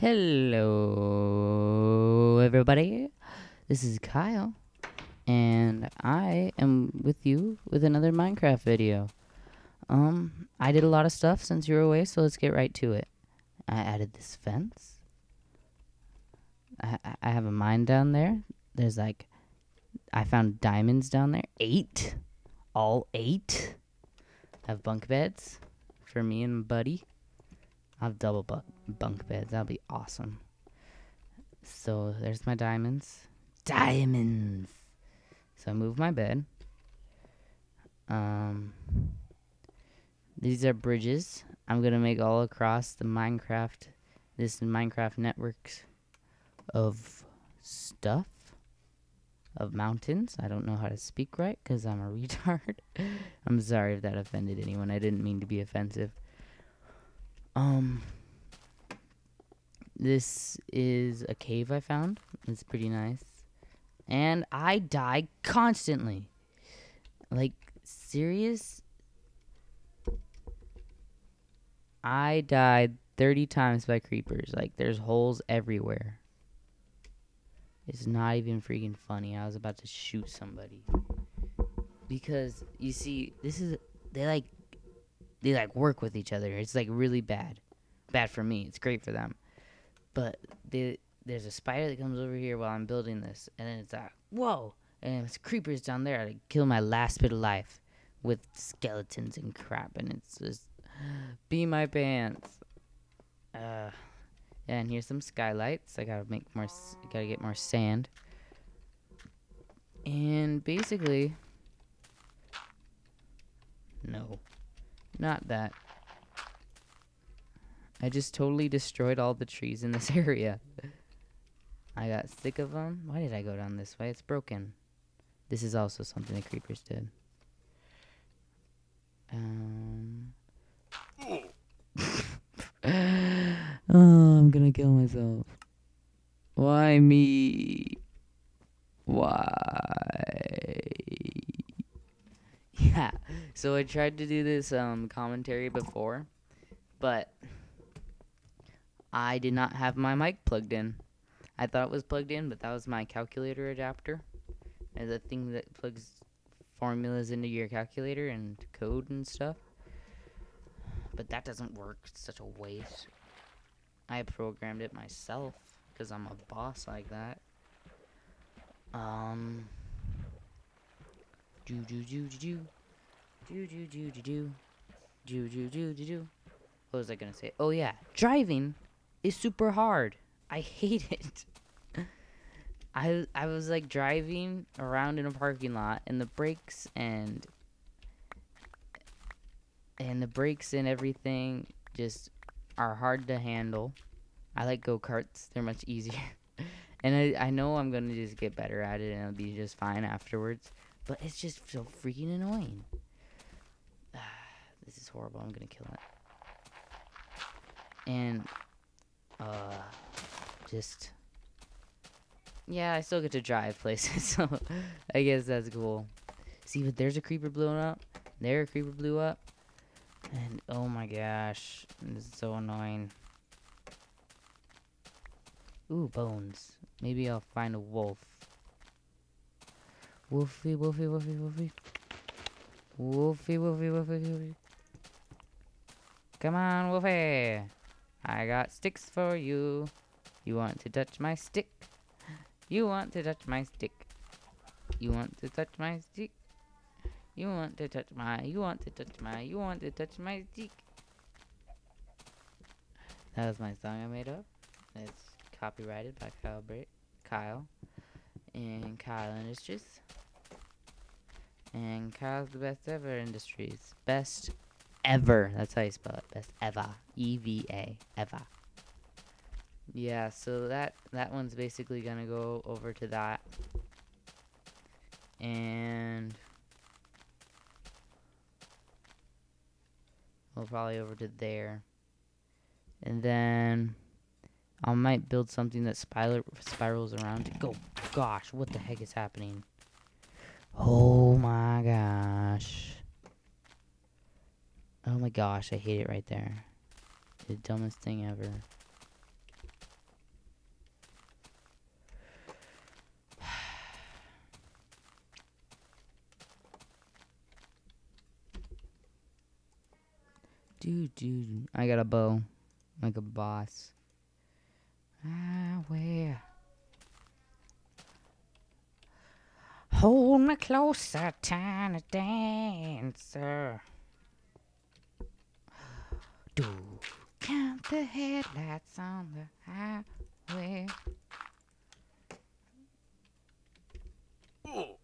Hello, everybody. This is Kyle, and I am with you with another Minecraft video. Um, I did a lot of stuff since you were away, so let's get right to it. I added this fence. I, I- I have a mine down there. There's like, I found diamonds down there. Eight, all eight. Have bunk beds for me and buddy. I'll have double bu- bunk beds. That'll be awesome. So there's my diamonds. Diamonds. So I move my bed. Um, these are bridges. I'm gonna make all across the Minecraft, this Minecraft networks of stuff, of mountains. I don't know how to speak right because I'm a retard. I'm sorry if that offended anyone. I didn't mean to be offensive. Um, this is a cave I found. It's pretty nice. And I die constantly. Like, serious? I died 30 times by creepers. Like, there's holes everywhere. It's not even freaking funny. I was about to shoot somebody. Because, you see, this is. They like they like work with each other. It's like really bad. Bad for me. It's great for them. But there's a spider that comes over here while I'm building this, and then it's like, whoa! And it's creepers down there to kill my last bit of life with skeletons and crap, and it's just be my pants. Uh, and here's some skylights. I gotta make more. Gotta get more sand. And basically, no. Not that. I just totally destroyed all the trees in this area. I got sick of them. Why did I go down this way? It's broken. This is also something the creepers did. Um. oh, I'm gonna kill myself. Why me? Why? Yeah. So I tried to do this um, commentary before, but I did not have my mic plugged in. I thought it was plugged in, but that was my calculator adapter. And the thing that plugs formulas into your calculator and code and stuff. But that doesn't work. It's such a waste. I programmed it myself because I'm a boss like that. Um. Do do do do do. Do do do do do. Do do do do do. What was I gonna say? Oh yeah, driving is super hard. I hate it. I I was like driving around in a parking lot and the brakes and and the brakes and everything just are hard to handle. I like go karts; they're much easier. and I I know I'm gonna just get better at it and it'll be just fine afterwards. But it's just so freaking annoying. this is horrible. I'm gonna kill it. And uh just yeah, I still get to drive places, so I guess that's cool. See, but there's a creeper blowing up. There, a creeper blew up. And oh my gosh, this is so annoying. Ooh, bones. Maybe I'll find a wolf. Wolfie, wolfie, wolfie, wolfie. Wolfie, wolfie, wolfie, wolfie. Come on, wolfie. I got sticks for you. You want to touch my stick? You want to touch my stick? You want to touch my stick? You want to touch my, you want to touch my, you want to touch my stick. That was my song I made up. It's copyrighted by Kyle Kyle and Kyle Industries. And Kyle's the best ever industries. Best ever. That's how you spell it. Best ever. E V A. Ever. Yeah, so that that one's basically gonna go over to that. And well probably over to there. And then I might build something that spiral spirals around. Go gosh, what the heck is happening? Oh my gosh. Oh my gosh, I hate it right there. The dumbest thing ever. Dude, dude, I got a bow. Like a boss. Ah, where? Hold me closer, tiny dancer. Do count the headlights on the highway. Freaking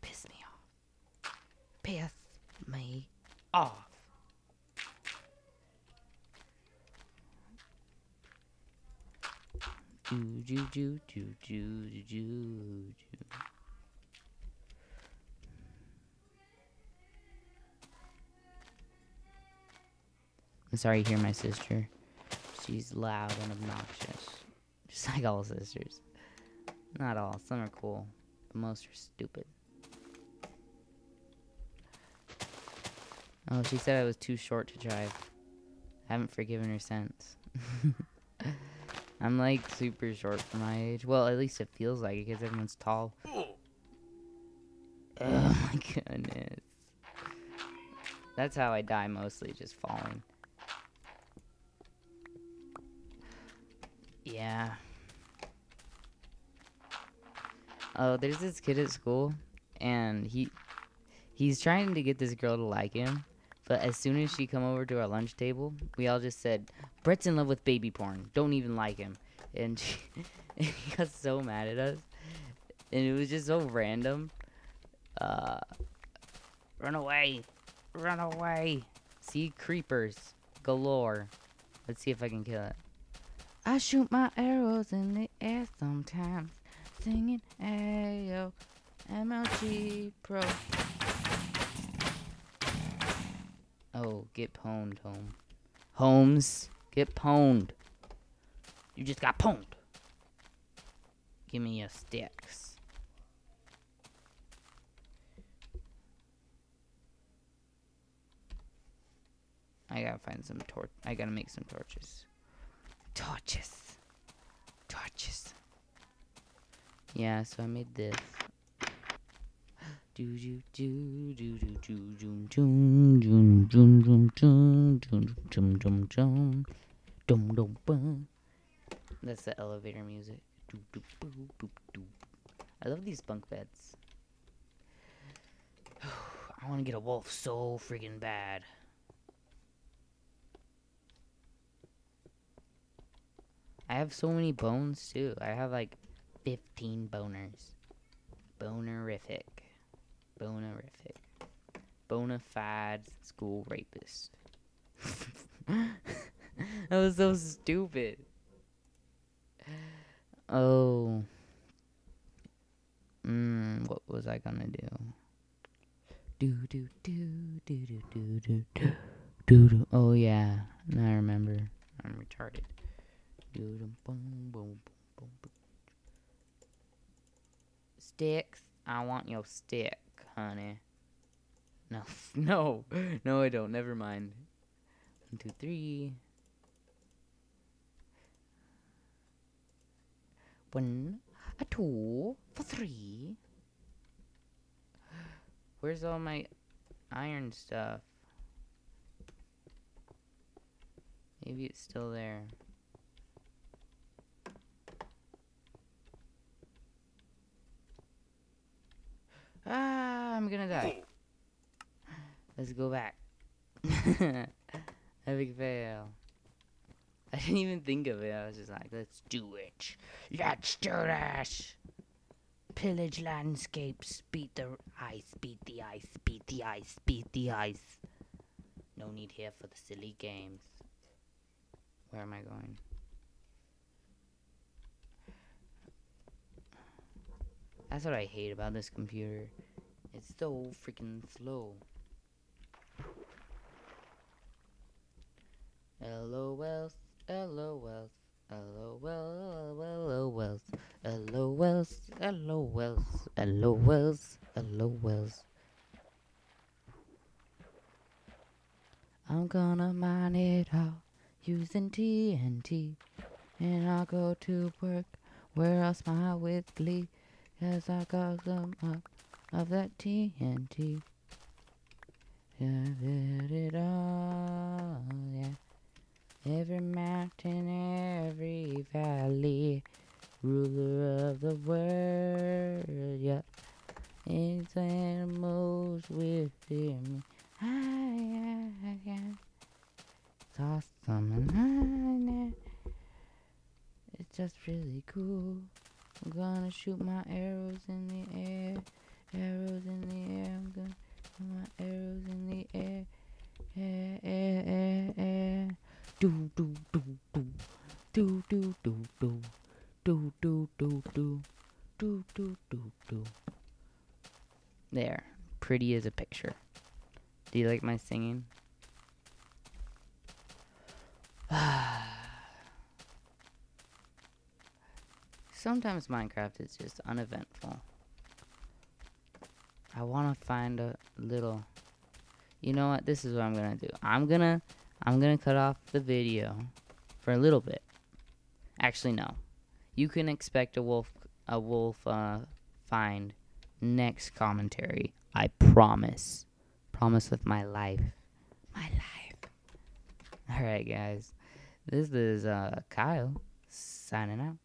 piss me off. Piss me ah. off. Do do do do do do do I'm sorry to hear my sister. She's loud and obnoxious. Just like all sisters. Not all. Some are cool. But most are stupid. Oh, she said I was too short to drive. I haven't forgiven her since. I'm like super short for my age. Well, at least it feels like it because everyone's tall. Oh my goodness. That's how I die mostly, just falling. Yeah. Oh, there's this kid at school, and he he's trying to get this girl to like him. But as soon as she come over to our lunch table, we all just said, "Brett's in love with baby porn. Don't even like him." And, she, he got so mad at us, and it was just so random. Uh, run away, run away! See creepers galore. Let's see if I can kill it. I shoot my arrows in the air sometimes, singing Ayo, MLG Pro. Oh, get pwned, home. Holmes, get pwned. You just got pwned. Give me your sticks. I gotta find some torch. I gotta make some torches. Torches. Torches. Yeah, so I made this. That's the elevator music. I love these bunk beds. I want to get a wolf so freaking bad. I have so many bones too. I have like 15 boners. Bonerific. Bonerific. Bonafide school rapist. that was so stupid. Oh. Mm, what was I gonna do? Do do do do do do do do do. Oh yeah, now I remember. I'm retarded. Sticks. I want your stick, honey. No, no, no, I don't. Never mind. One, two, three. One, a two, for three. Where's all my iron stuff? Maybe it's still there. Ah, I'm gonna die. Let's go back. Epic fail. I didn't even think of it. I was just like, let's do it. Let's do this. Pillage landscapes. Beat the ice. Beat the ice. Beat the ice. Beat the ice. No need here for the silly games. Where am I going? That's what I hate about this computer. It's so freaking slow. LOLs, LOLs, LOLs, LOLs, LOLs, LOLs, LOLs. I'm gonna mine it all using TNT. And I'll go to work where I'll smile with glee as I got them up of that TNT. Yeah, did it all, yeah. Every mountain, every valley, ruler of the world, yeah. That moves within me, I, I, I, it's awesome and I, it's just really cool. I'm gonna shoot my arrows in the air, arrows in the air. I'm gonna shoot my arrows in the air, air, air, air, air. Do do do do, do do do do, do do do do, do do do do. There, pretty as a picture. Do you like my singing? Ah. Sometimes Minecraft is just uneventful. I want to find a little. You know what? This is what I'm gonna do. I'm gonna, I'm gonna cut off the video for a little bit. Actually, no. You can expect a wolf, a wolf uh, find next commentary. I promise. Promise with my life. My life. All right, guys. This is uh, Kyle signing out.